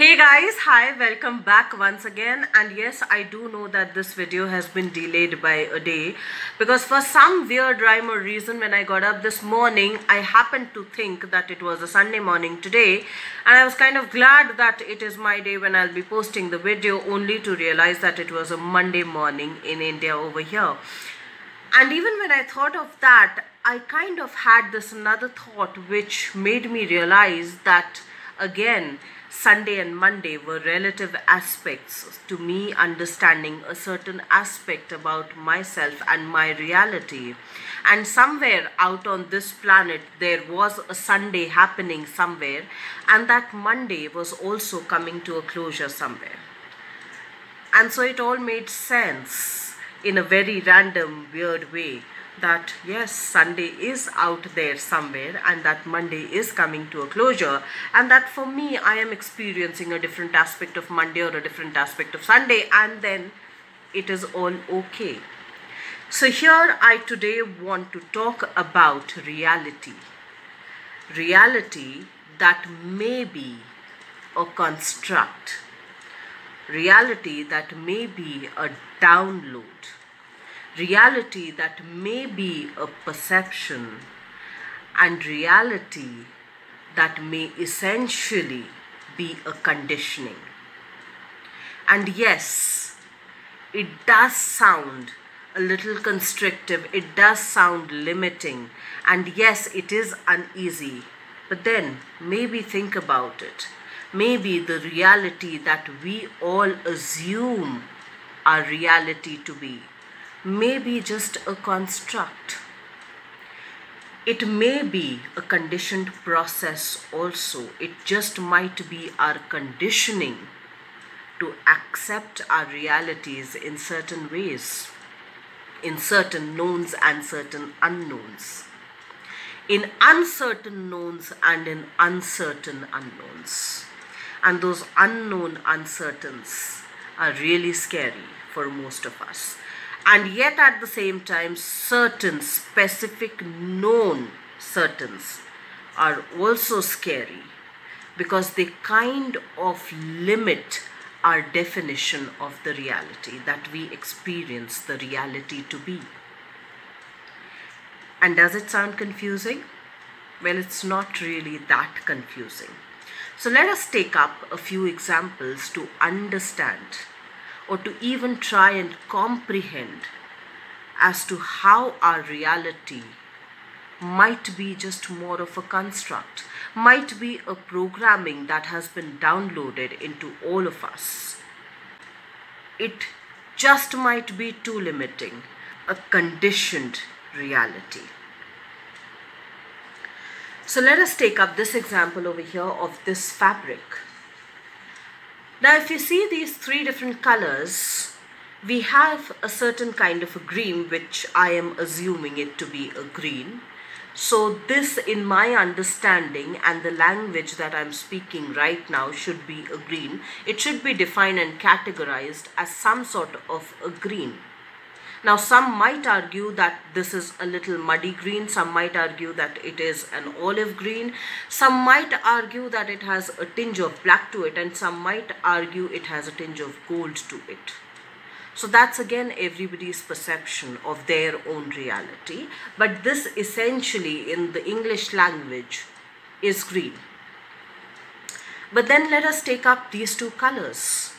Hey guys, hi, welcome back once again. And yes, I do know that this video has been delayed by a day because for some weird rhyme or reason, when I got up this morning, I happened to think that it was a Sunday morning today. And I was kind of glad that it is my day when I'll be posting the video, only to realize that it was a Monday morning in India over here. And even when I thought of that, I kind of had this another thought which made me realize that again, Sunday and Monday were relative aspects to me understanding a certain aspect about myself and my reality. And somewhere out on this planet, there was a Sunday happening somewhere, and that Monday was also coming to a closure somewhere. And so it all made sense in a very random, weird way that yes, Sunday is out there somewhere and that Monday is coming to a closure, and that for me, I am experiencing a different aspect of Monday or a different aspect of Sunday, and then it is all okay. So, here I today want to talk about reality. Reality that may be a construct, reality that may be a download reality that may be a perception and reality that may essentially be a conditioning. And yes, it does sound a little constrictive, it does sound limiting, and yes, it is uneasy. But then maybe think about it. Maybe the reality that we all assume our reality to be may be just a construct. It may be a conditioned process also. It just might be our conditioning to accept our realities in certain ways, in certain knowns and certain unknowns, in uncertain knowns and in uncertain unknowns. And those unknown uncertains are really scary for most of us and yet at the same time certain specific known certains are also scary because they kind of limit our definition of the reality that we experience the reality to be. And does it sound confusing? Well, it's not really that confusing. So let us take up a few examples to understand or to even try and comprehend as to how our reality might be just more of a construct, might be a programming that has been downloaded into all of us. It just might be too limiting, a conditioned reality. So let us take up this example over here of this fabric. Now if you see these three different colors, we have a certain kind of a green which I am assuming it to be a green. So this in my understanding and the language that I'm speaking right now should be a green. It should be defined and categorized as some sort of a green. Now, some might argue that this is a little muddy green, some might argue that it is an olive green, some might argue that it has a tinge of black to it, and some might argue it has a tinge of gold to it. So that's again everybody's perception of their own reality. But this essentially in the English language is green. But then let us take up these two colors.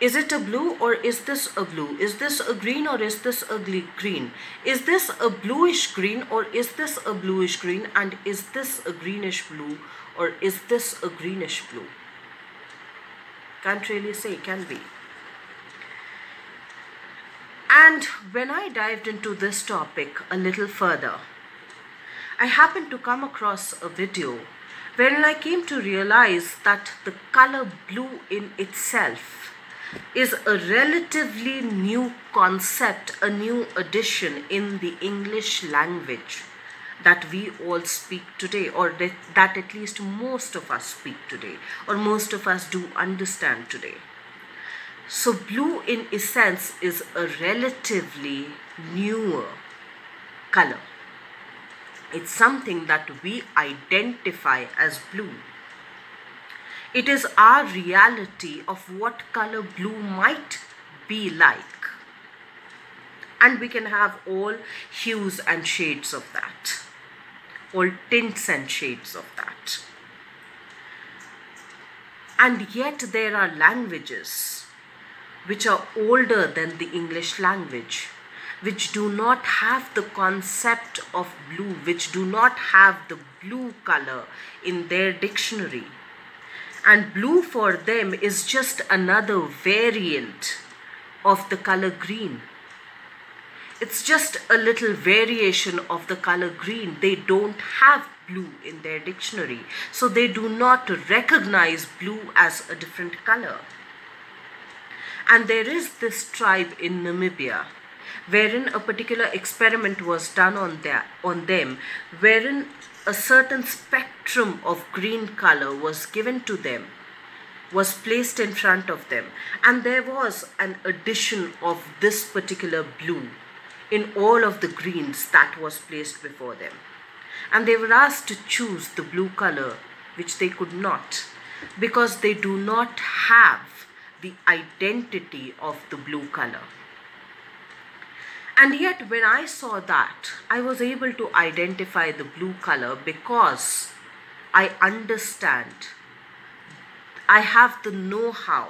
Is it a blue or is this a blue? Is this a green or is this a green? Is this a bluish green or is this a bluish green? And is this a greenish blue or is this a greenish blue? Can't really say, can we? And when I dived into this topic a little further, I happened to come across a video wherein I came to realize that the color blue in itself is a relatively new concept, a new addition in the English language that we all speak today, or that, at least most of us speak today, or most of us do understand today. So, blue in essence is a relatively newer color. It's something that we identify as blue. It is our reality of what color blue might be like. And we can have all hues and shades of that, all tints and shades of that. And yet, there are languages which are older than the English language, which do not have the concept of blue, which do not have the blue color in their dictionary. And blue for them is just another variant of the color green. It's just a little variation of the color green. They don't have blue in their dictionary. So they do not recognize blue as a different color. And there is this tribe in Namibia wherein a particular experiment was done on, their, on them, wherein a certain spectrum of green color was given to them, was placed in front of them, and there was an addition of this particular blue in all of the greens that was placed before them. And they were asked to choose the blue color, which they could not, because they do not have the identity of the blue color. And yet, when I saw that, I was able to identify the blue color because I understand, I have the know how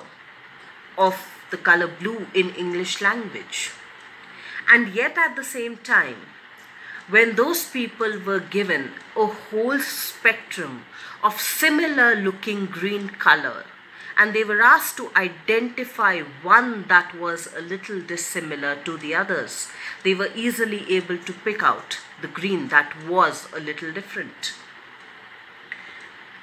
of the color blue in English language. And yet, at the same time, when those people were given a whole spectrum of similar looking green color, and they were asked to identify one that was a little dissimilar to the others. They were easily able to pick out the green that was a little different.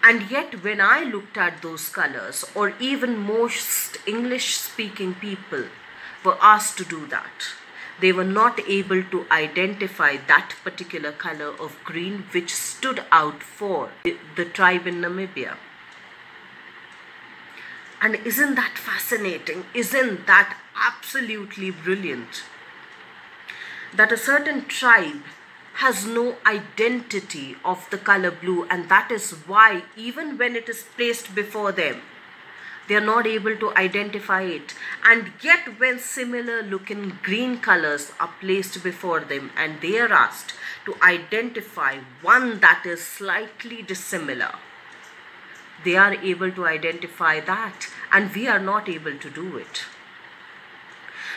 And yet, when I looked at those colors, or even most English speaking people were asked to do that, they were not able to identify that particular color of green which stood out for the tribe in Namibia. And isn't that fascinating? Isn't that absolutely brilliant? That a certain tribe has no identity of the color blue, and that is why, even when it is placed before them, they are not able to identify it. And yet, when similar looking green colors are placed before them and they are asked to identify one that is slightly dissimilar, they are able to identify that and we are not able to do it.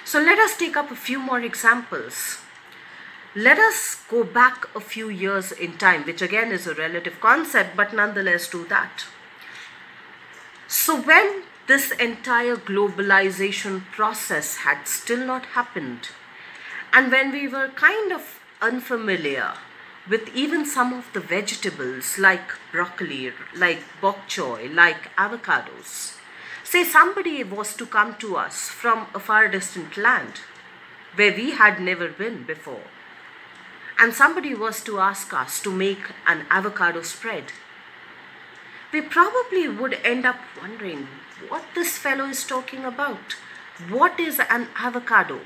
So let us take up a few more examples. Let us go back a few years in time, which again is a relative concept, but nonetheless do that. So when this entire globalization process had still not happened, and when we were kind of unfamiliar with even some of the vegetables like broccoli, like bok choy, like avocados. Say somebody was to come to us from a far distant land where we had never been before, and somebody was to ask us to make an avocado spread. We probably would end up wondering what this fellow is talking about. What is an avocado?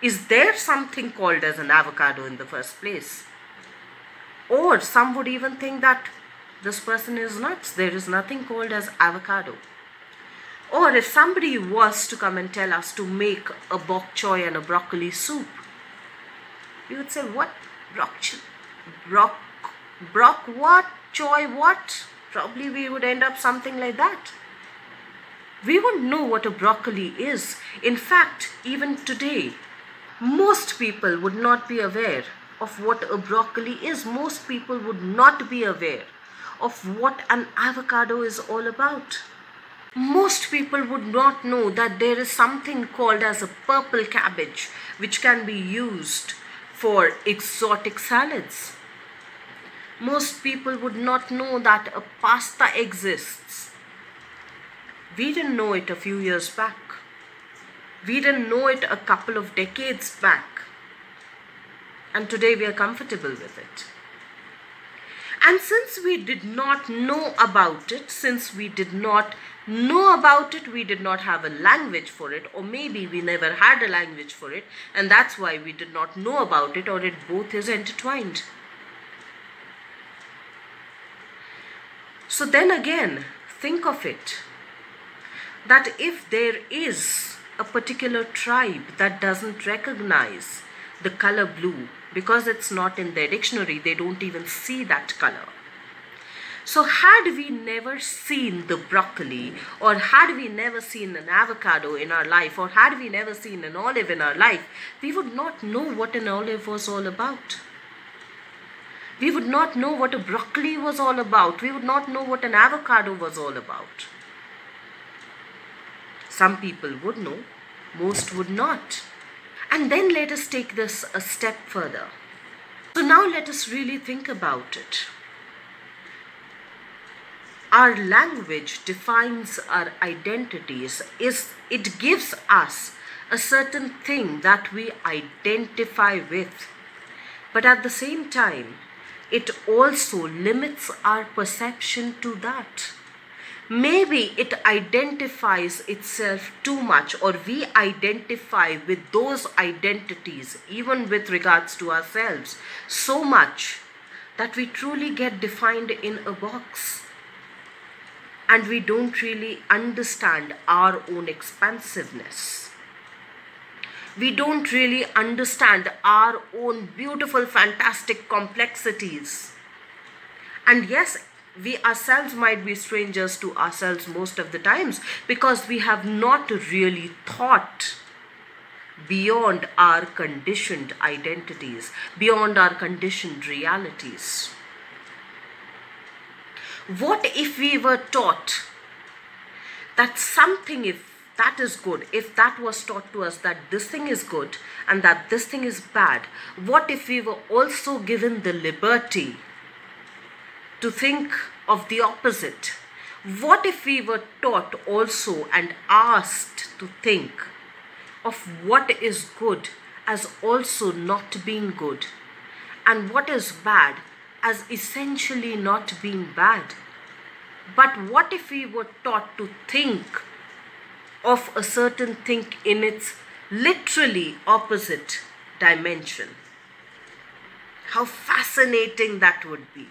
Is there something called as an avocado in the first place? Or some would even think that this person is nuts. There is nothing called as avocado. Or if somebody was to come and tell us to make a bok choy and a broccoli soup, we would say, what? Brock, brock, brock what? Choy what? Probably we would end up something like that. We wouldn't know what a broccoli is. In fact, even today, most people would not be aware of what a broccoli is. Most people would not be aware of what an avocado is all about. Most people would not know that there is something called as a purple cabbage which can be used for exotic salads. Most people would not know that a pasta exists. We didn't know it a few years back. We didn't know it a couple of decades back and today we are comfortable with it. And since we did not know about it, since we did not know about it, we did not have a language for it, or maybe we never had a language for it, and that's why we did not know about it, or it both is intertwined. So then again, think of it that if there is a particular tribe that doesn't recognize the color blue because it's not in their dictionary, they don't even see that color. So, had we never seen the broccoli, or had we never seen an avocado in our life, or had we never seen an olive in our life, we would not know what an olive was all about. We would not know what a broccoli was all about. We would not know what an avocado was all about. Some people would know, most would not. And then let us take this a step further. So now let us really think about it. Our language defines our identities is it gives us a certain thing that we identify with. But at the same time, it also limits our perception to that maybe it identifies itself too much or we identify with those identities even with regards to ourselves so much that we truly get defined in a box. And we don't really understand our own expansiveness. We don't really understand our own beautiful fantastic complexities. And yes we ourselves might be strangers to ourselves most of the times because we have not really thought beyond our conditioned identities, beyond our conditioned realities. What if we were taught that something, if that is good, if that was taught to us that this thing is good and that this thing is bad, what if we were also given the liberty? To think of the opposite. What if we were taught also and asked to think of what is good as also not being good and what is bad as essentially not being bad? But what if we were taught to think of a certain thing in its literally opposite dimension? How fascinating that would be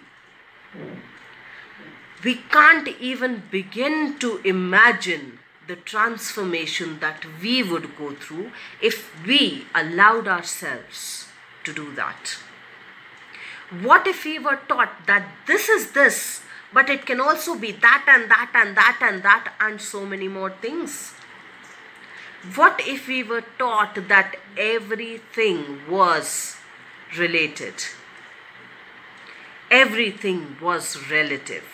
we can't even begin to imagine the transformation that we would go through if we allowed ourselves to do that. What if we were taught that this is this, but it can also be that and that and that and that and so many more things? What if we were taught that everything was related? Everything was relative.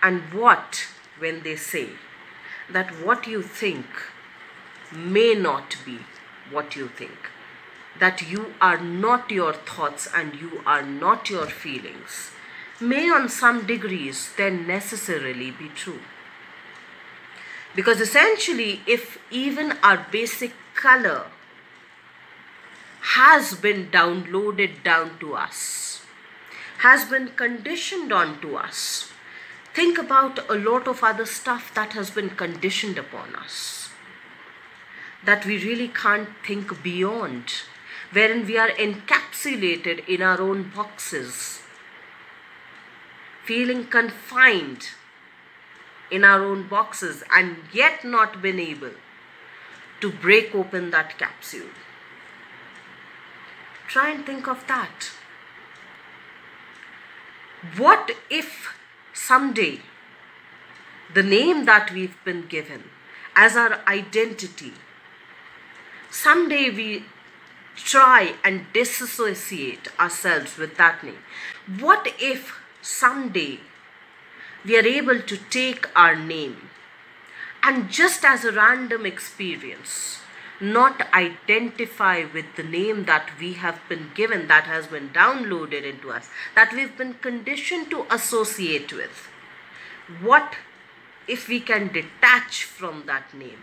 And what when they say that what you think may not be what you think, that you are not your thoughts and you are not your feelings, may on some degrees then necessarily be true. Because essentially, if even our basic color has been downloaded down to us, has been conditioned onto us. Think about a lot of other stuff that has been conditioned upon us. That we really can't think beyond, wherein we are encapsulated in our own boxes, feeling confined in our own boxes and yet not been able to break open that capsule. Try and think of that. What if someday the name that we've been given as our identity, someday we try and disassociate ourselves with that name? What if someday we are able to take our name and just as a random experience, not identify with the name that we have been given, that has been downloaded into us, that we've been conditioned to associate with. What if we can detach from that name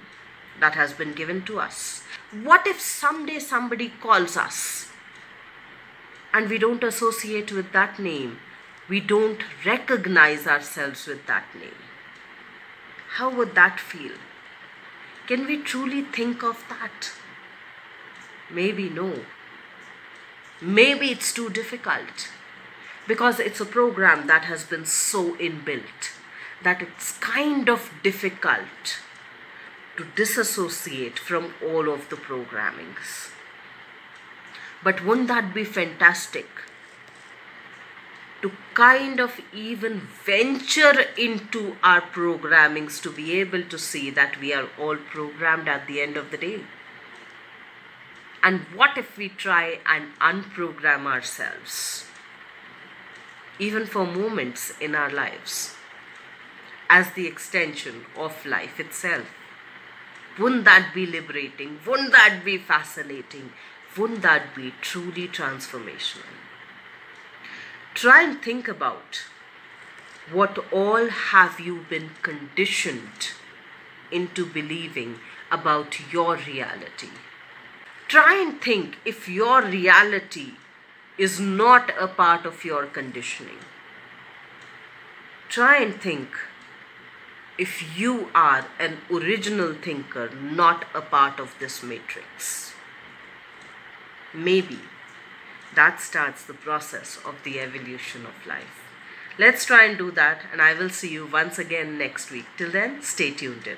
that has been given to us? What if someday somebody calls us and we don't associate with that name? We don't recognize ourselves with that name. How would that feel? Can we truly think of that? Maybe no. Maybe it's too difficult because it's a program that has been so inbuilt that it's kind of difficult to disassociate from all of the programmings. But wouldn't that be fantastic? To kind of even venture into our programmings to be able to see that we are all programmed at the end of the day. And what if we try and unprogram ourselves, even for moments in our lives, as the extension of life itself? Wouldn't that be liberating? Wouldn't that be fascinating? Wouldn't that be truly transformational? Try and think about what all have you been conditioned into believing about your reality. Try and think if your reality is not a part of your conditioning. Try and think if you are an original thinker, not a part of this matrix. Maybe that starts the process of the evolution of life. Let's try and do that, and I will see you once again next week. Till then, stay tuned in.